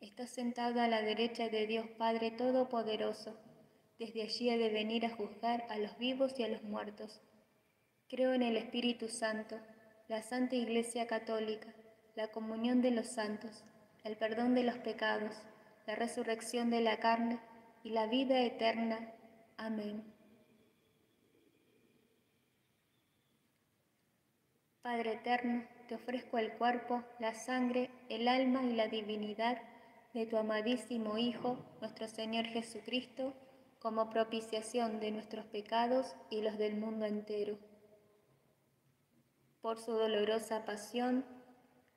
está sentado a la derecha de Dios Padre Todopoderoso. Desde allí ha de venir a juzgar a los vivos y a los muertos. Creo en el Espíritu Santo, la Santa Iglesia Católica, la comunión de los santos, el perdón de los pecados, la resurrección de la carne y la vida eterna. Amén. Padre eterno, te ofrezco el cuerpo, la sangre, el alma y la divinidad de tu amadísimo Hijo, nuestro Señor Jesucristo, como propiciación de nuestros pecados y los del mundo entero. Por su dolorosa pasión,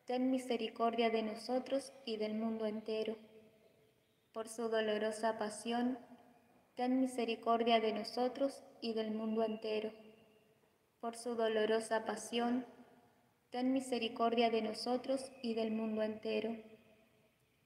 ten misericordia de nosotros y del mundo entero. Por su dolorosa pasión, ten misericordia de nosotros y del mundo entero. Por su dolorosa pasión, ten misericordia de nosotros y del mundo entero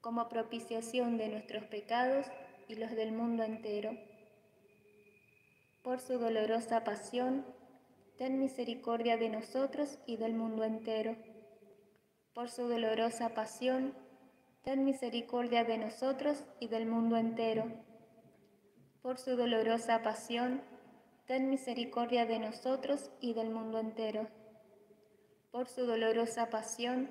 como propiciación de nuestros pecados y los del mundo entero. Por su dolorosa pasión, ten misericordia de nosotros y del mundo entero. Por su dolorosa pasión, ten misericordia de nosotros y del mundo entero. Por su dolorosa pasión, ten misericordia de nosotros y del mundo entero. Por su dolorosa pasión,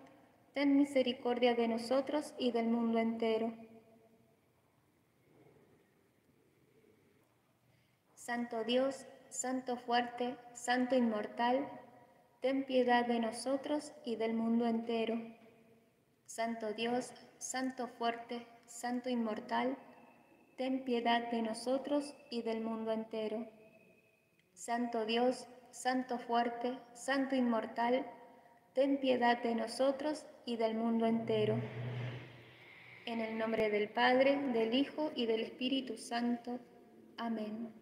ten misericordia de nosotros y del mundo entero. Santo Dios, Santo fuerte, Santo inmortal, ten piedad de nosotros y del mundo entero. Santo Dios, Santo fuerte, Santo inmortal, ten piedad de nosotros y del mundo entero. Santo Dios, Santo fuerte, Santo inmortal, ten piedad de nosotros y del mundo entero. En el nombre del Padre, del Hijo y del Espíritu Santo. Amén.